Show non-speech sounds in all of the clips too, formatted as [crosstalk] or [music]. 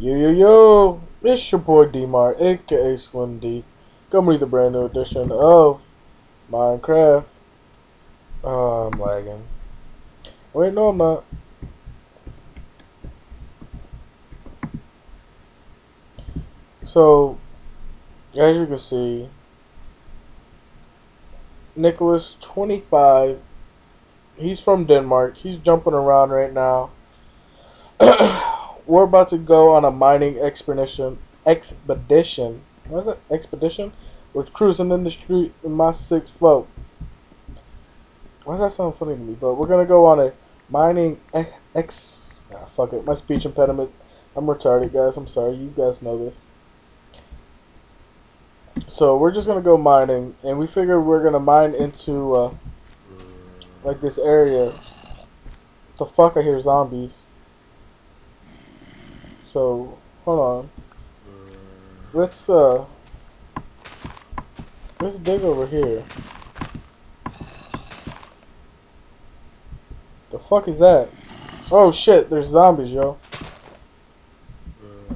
Yo yo yo! It's your boy Deemar, aka Slim D, Come with a brand new edition of Minecraft. Oh, I'm lagging. Wait, no, I'm not. So, as you can see, Nicolas, 25, he's from Denmark. He's jumping around right now. We're about to go on a mining expedition. Expedition. What is it? Expedition? We're cruising in the street in my six float. Why does that sound funny to me? But we're gonna go on a mining ex. ex ah, fuck it. My speech impediment. I'm retarded, guys. I'm sorry. You guys know this. So we're just gonna go mining, and we figure we're gonna mine into uh, like this area. The fuck! I hear zombies. So hold on. Let's uh, let's dig over here. The fuck is that? Oh shit! There's zombies, yo.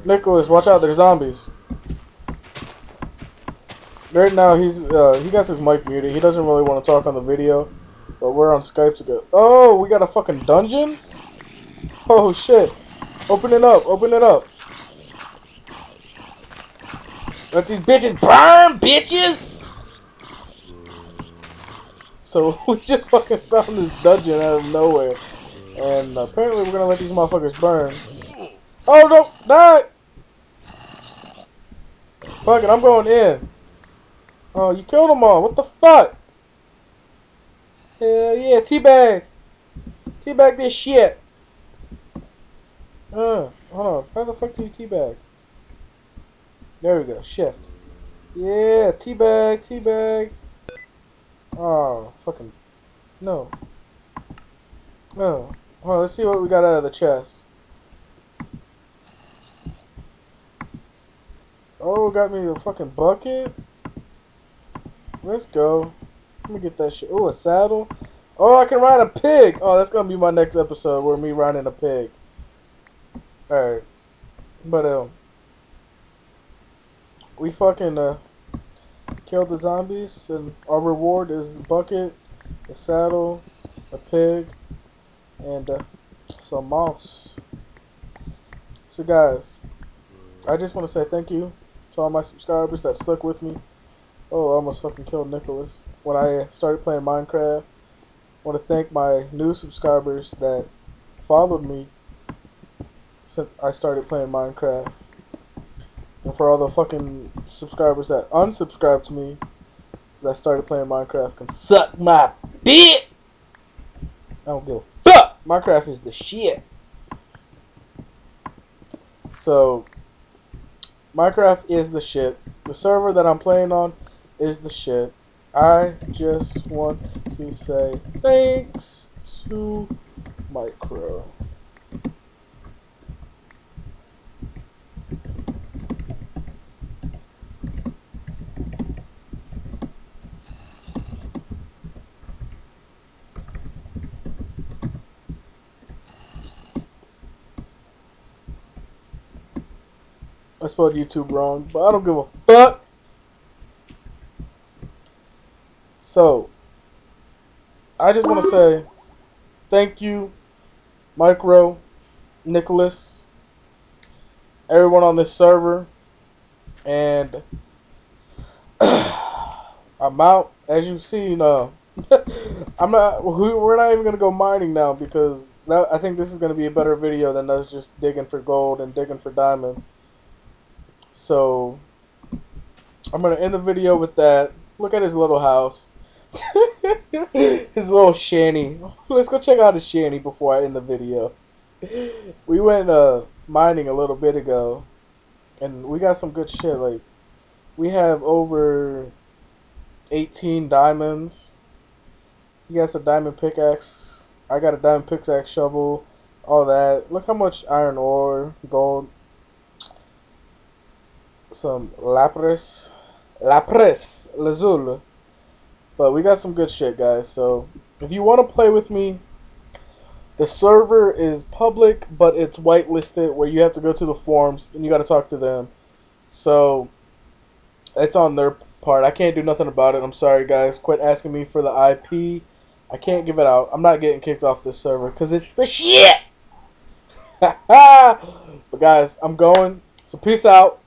Nicolas, watch out! There's zombies. Right now, he's uh, he got his mic muted. He doesn't really want to talk on the video, but we're on Skype together. Oh, we got a fucking dungeon. Oh shit! Open it up! Open it up! Let these bitches burn, bitches! So [laughs] we just fucking found this dungeon out of nowhere, and apparently we're gonna let these motherfuckers burn. Oh no! Die! Fuck it! I'm going in. Oh, you killed them all. What the fuck? Hell yeah, teabag. Teabag this shit. Uh, hold on. How the fuck do you teabag? There we go. Shift. Yeah, teabag, teabag. Oh, fucking. No. No. On, let's see what we got out of the chest. Oh, got me a fucking bucket. Let's go. Let me get that shit. Oh, a saddle. Oh, I can ride a pig. Oh, that's gonna be my next episode where me riding a pig. Alright. But, um. We fucking, uh. Killed the zombies, and our reward is a bucket, a saddle, a pig, and, uh, some moss. So, guys, I just want to say thank you to all my subscribers that stuck with me. Oh, I almost fucking killed Nicolas. When I started playing Minecraft, I want to thank my new subscribers that followed me since I started playing Minecraft. And for all the fucking subscribers that unsubscribed to me I started playing Minecraft can suck my dick! I don't give a fuck! Minecraft is the shit. So, Minecraft is the shit. The server that I'm playing on is the shit. I just want to say thanks to Micro. I spelled YouTube wrong, but I don't give a fuck. So, I just want to say thank you, Micro, Nicolas, everyone on this server, and [clears throat] I'm out. As you've seen, uh, [laughs] I'm not. We're not even gonna go mining now because that, I think this is gonna be a better video than us just digging for gold and digging for diamonds. So, I'm gonna end the video with that. Look at his little house. [laughs] his little shanty. Let's go check out his shanty before I end the video. We went uh, mining a little bit ago, and we got some good shit. Like, we have over 18 diamonds. He got a diamond pickaxe. I got a diamond pickaxe shovel. All that. Look how much iron ore, gold. Some lapis. Lapis lazuli. But we got some good shit, guys. So if you want to play with me, The server is public, but it's whitelisted where you have to go to the forums and you got to talk to them. So it's on their part. I can't do nothing about it. I'm sorry, guys. Quit asking me for the IP. I can't give it out. I'm not getting kicked off this server because it's the shit. [laughs] but guys, I'm going. So peace out.